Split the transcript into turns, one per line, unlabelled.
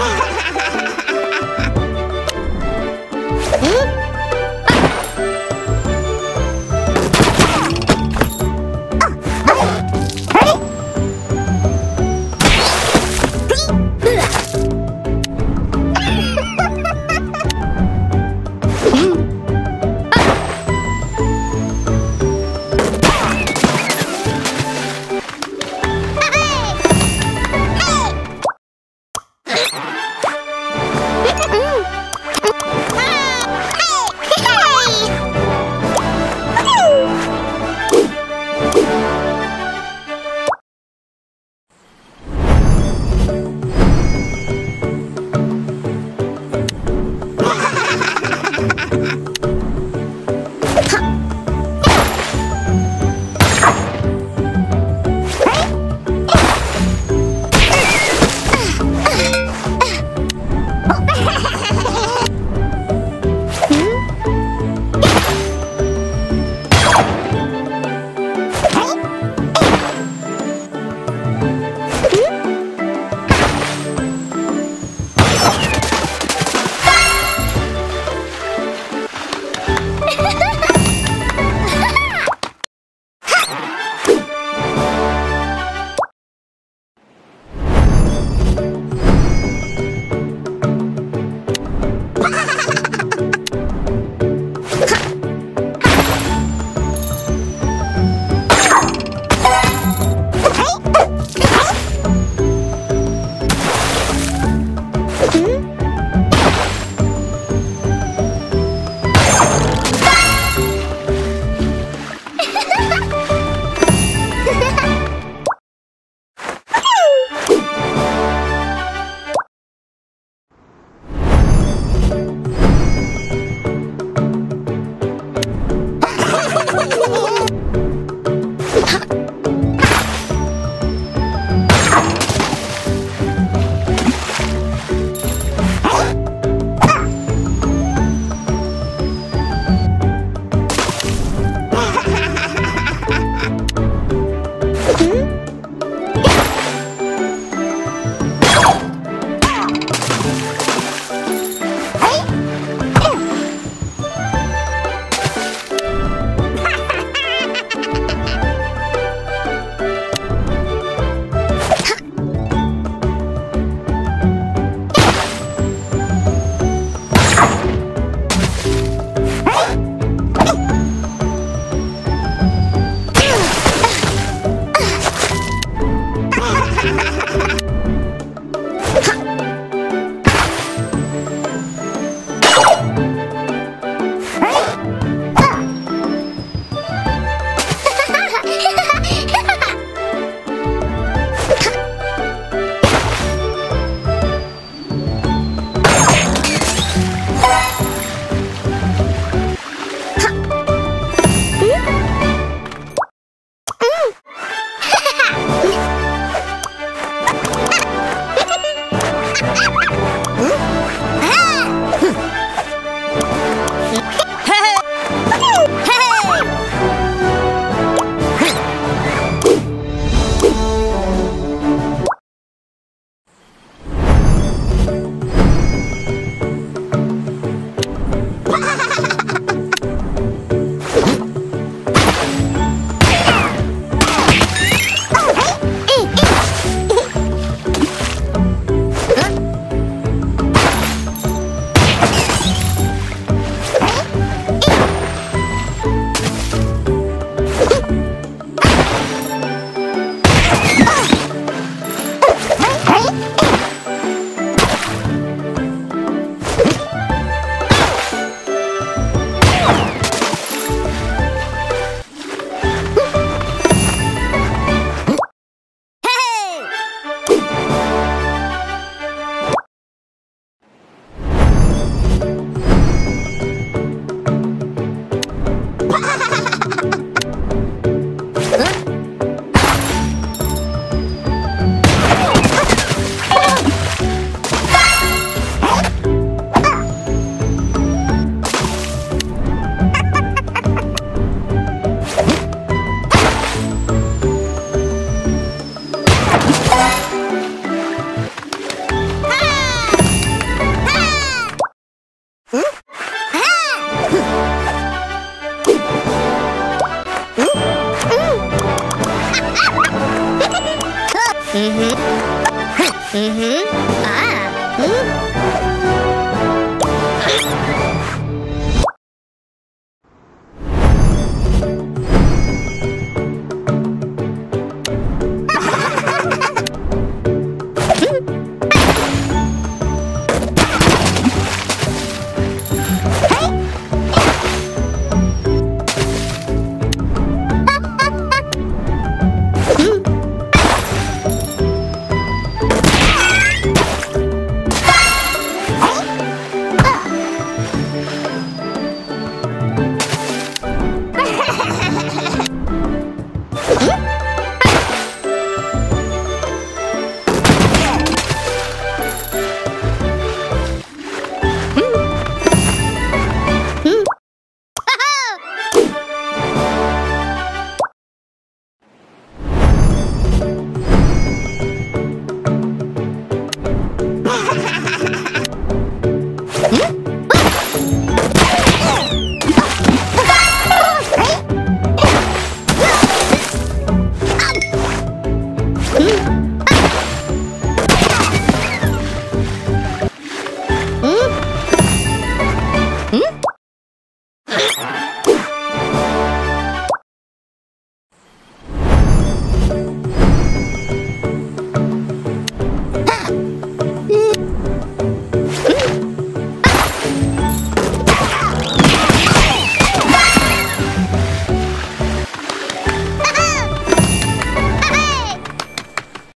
Ha ha!